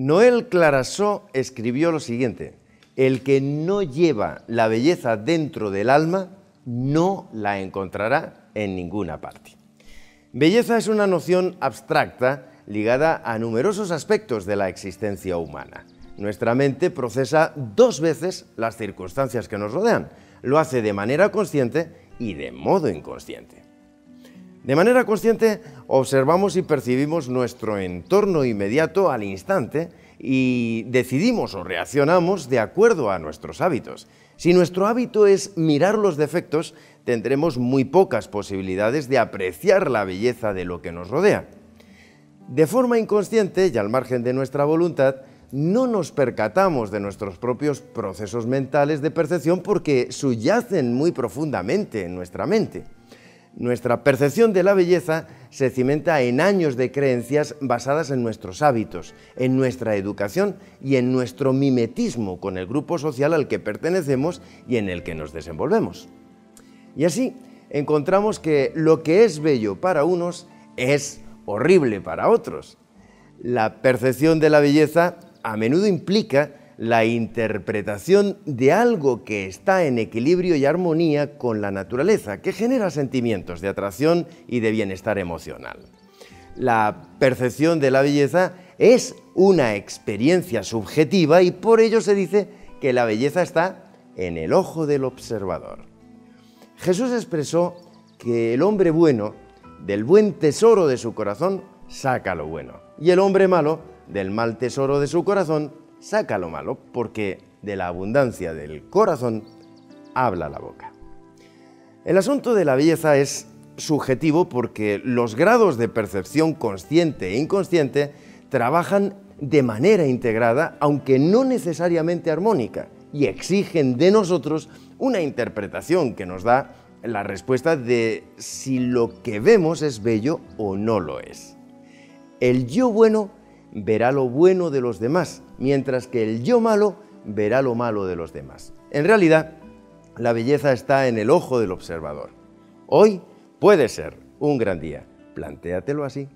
Noel Clarasó escribió lo siguiente, el que no lleva la belleza dentro del alma no la encontrará en ninguna parte. Belleza es una noción abstracta ligada a numerosos aspectos de la existencia humana. Nuestra mente procesa dos veces las circunstancias que nos rodean. Lo hace de manera consciente y de modo inconsciente. De manera consciente observamos y percibimos nuestro entorno inmediato al instante y decidimos o reaccionamos de acuerdo a nuestros hábitos. Si nuestro hábito es mirar los defectos, tendremos muy pocas posibilidades de apreciar la belleza de lo que nos rodea. De forma inconsciente y al margen de nuestra voluntad, no nos percatamos de nuestros propios procesos mentales de percepción porque subyacen muy profundamente en nuestra mente. Nuestra percepción de la belleza se cimenta en años de creencias basadas en nuestros hábitos, en nuestra educación y en nuestro mimetismo con el grupo social al que pertenecemos y en el que nos desenvolvemos. Y así encontramos que lo que es bello para unos es horrible para otros. La percepción de la belleza a menudo implica la interpretación de algo que está en equilibrio y armonía con la naturaleza, que genera sentimientos de atracción y de bienestar emocional. La percepción de la belleza es una experiencia subjetiva y por ello se dice que la belleza está en el ojo del observador. Jesús expresó que el hombre bueno, del buen tesoro de su corazón, saca lo bueno, y el hombre malo, del mal tesoro de su corazón, saca lo malo, porque de la abundancia del corazón habla la boca. El asunto de la belleza es subjetivo porque los grados de percepción consciente e inconsciente trabajan de manera integrada, aunque no necesariamente armónica, y exigen de nosotros una interpretación que nos da la respuesta de si lo que vemos es bello o no lo es. El yo bueno verá lo bueno de los demás, mientras que el yo malo verá lo malo de los demás. En realidad, la belleza está en el ojo del observador. Hoy puede ser un gran día. Plantéatelo así.